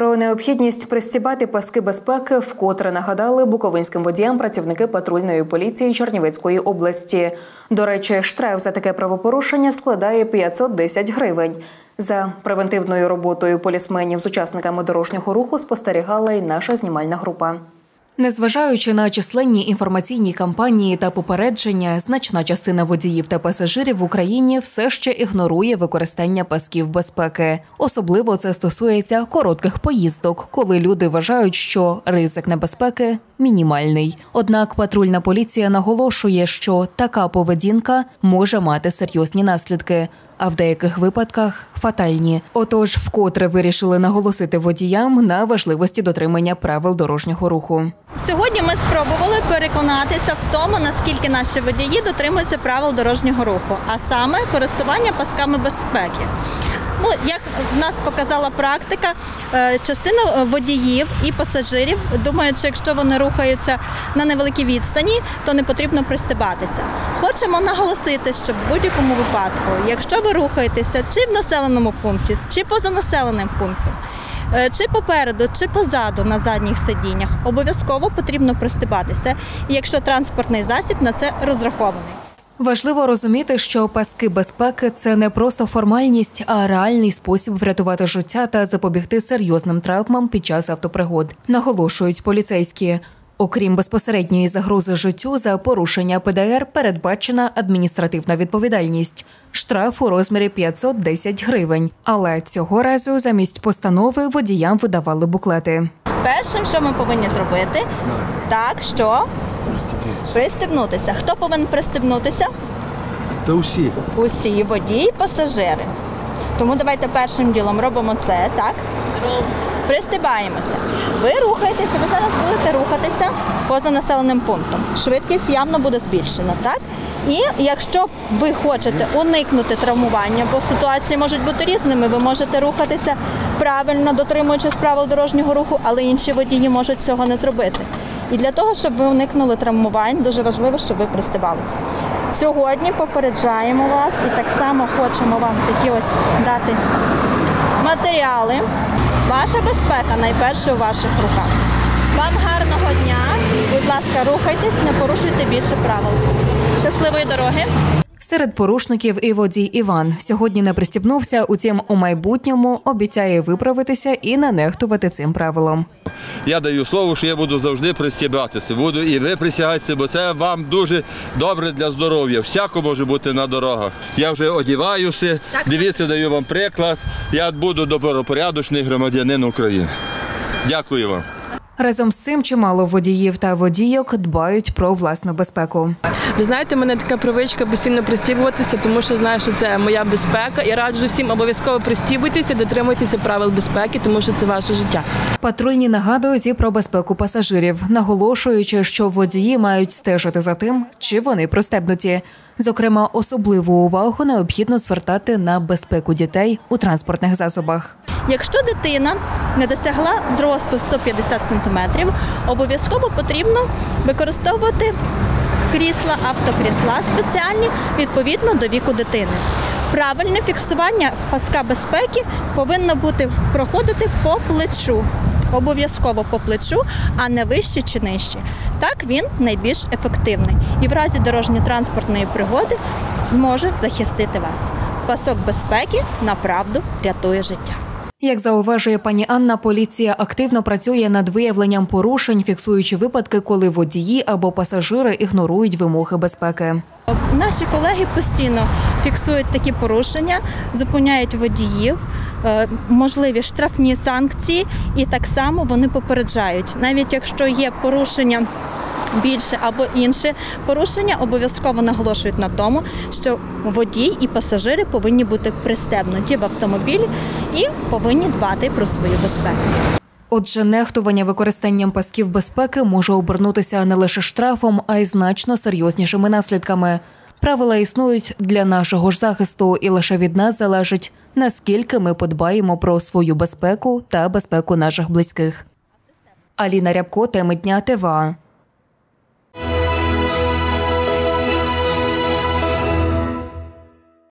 Про необхідність пристібати паски безпеки вкотре нагадали буковинським водіям працівники патрульної поліції Чернівецької області. До речі, штраф за таке правопорушення складає 510 гривень. За превентивною роботою полісменів з учасниками дорожнього руху спостерігала й наша знімальна група. Незважаючи на численні інформаційні кампанії та попередження, значна частина водіїв та пасажирів в Україні все ще ігнорує використання пасків безпеки. Особливо це стосується коротких поїздок, коли люди вважають, що ризик небезпеки мінімальний. Однак патрульна поліція наголошує, що така поведінка може мати серйозні наслідки, а в деяких випадках фатальні. Отож, вкотре вирішили наголосити водіям на важливості дотримання правил дорожнього руху. Сьогодні ми спробували переконатися в тому, наскільки наші водії дотримуються правил дорожнього руху, а саме користування пасками безпеки. Ну, як нас показала практика, е, частина водіїв і пасажирів думають, що якщо вони рухаються на невеликій відстані, то не потрібно пристебатися. Хочемо наголосити, що в будь-якому випадку, якщо ви рухаєтеся чи в населеному пункті, чи поза населеним пунктом. Е, Чи попереду, чи позаду на задніх сидіннях обов'язково потрібно пристебатися, якщо транспортний засіб на це розрахований. Важливо розуміти, що паски безпеки це не просто формальність, а реальний спосіб врятувати життя та запобігти серйозним травмам під час автопригод. Наголошують поліцейські. Окрім безпосередньої загрози життю за порушення ПДР, передбачена адміністративна відповідальність штраф у розмірі 510 гривень. Але цього разу замість постанови водіям видавали буклети. Першим, що ми повинні зробити, так що пристебнутися. Хто повинен пристебнутися? Та усі. Усі водії, пасажири. Тому давайте першим ділом робимо це, так? Пристибаємося. Ви рухаєтеся, ви зараз будете рухатися поза населеним пунктом. Швидкість явно буде збільшена, так? І якщо ви хочете уникнути травмування, бо ситуації можуть бути різними, ви можете рухатися правильно, дотримуючись правил дорожнього руху, але інші водії можуть цього не зробити. І для того, щоб ви уникнули травмувань, дуже важливо, щоб ви пристебалися. Сьогодні попереджаємо вас і так само хочемо вам такі ось дати матеріали. Ваша безпека найперше у ваших руках. Вам гарного дня. Будь ласка, рухайтесь, не порушуйте більше правил. Щасливої дороги! Серед порушників і водій Іван сьогодні не пристібнувся, утім у майбутньому обіцяє виправитися і не нехтувати цим правилом. Я даю слово, що я буду завжди пристібатися. Буду і ви присягатися, бо це вам дуже добре для здоров'я. Всяко може бути на дорогах. Я вже одіваюся. Дивіться, даю вам приклад. Я буду добропорядочний громадянин України. Дякую вам. Разом з цим чимало водіїв та водійок дбають про власну безпеку. Ви знаєте, мене така привичка постійно пристібуватися, тому що знаю, що це моя безпека. І раджу всім обов'язково пристібуйтеся, дотримуйтеся правил безпеки, тому що це ваше життя. Патрульні нагадують і про безпеку пасажирів, наголошуючи, що водії мають стежити за тим, чи вони пристебнуті. Зокрема, особливу увагу необхідно звертати на безпеку дітей у транспортних засобах. Якщо дитина не досягла зросту 150 см, обов'язково потрібно використовувати крісла, автокрісла спеціальні відповідно до віку дитини. Правильне фіксування паска безпеки повинно бути проходити по плечу. Обов'язково по плечу, а не вище чи нижче. Так він найбільш ефективний і в разі дорожньо-транспортної пригоди зможе захистити вас. Пасок безпеки направду рятує життя. Як зауважує пані Анна, поліція активно працює над виявленням порушень, фіксуючи випадки, коли водії або пасажири ігнорують вимоги безпеки. Наші колеги постійно фіксують такі порушення, зупиняють водіїв, е, можливі штрафні санкції, і так само вони попереджають, навіть якщо є порушення. Більше або інше порушення обов'язково наголошують на тому, що водій і пасажири повинні бути пристебнуті в автомобілі і повинні дбати про свою безпеку. Отже, нехтування використанням пасків безпеки може обернутися не лише штрафом, а й значно серйознішими наслідками. Правила існують для нашого ж захисту, і лише від нас залежить, наскільки ми подбаємо про свою безпеку та безпеку наших близьких. Аліна Рябко, теми дня ТВА.